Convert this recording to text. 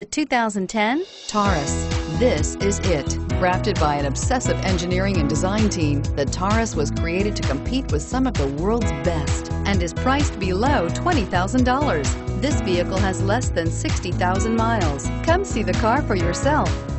The 2010 Taurus. This is it. Crafted by an obsessive engineering and design team, the Taurus was created to compete with some of the world's best and is priced below $20,000. This vehicle has less than 60,000 miles. Come see the car for yourself.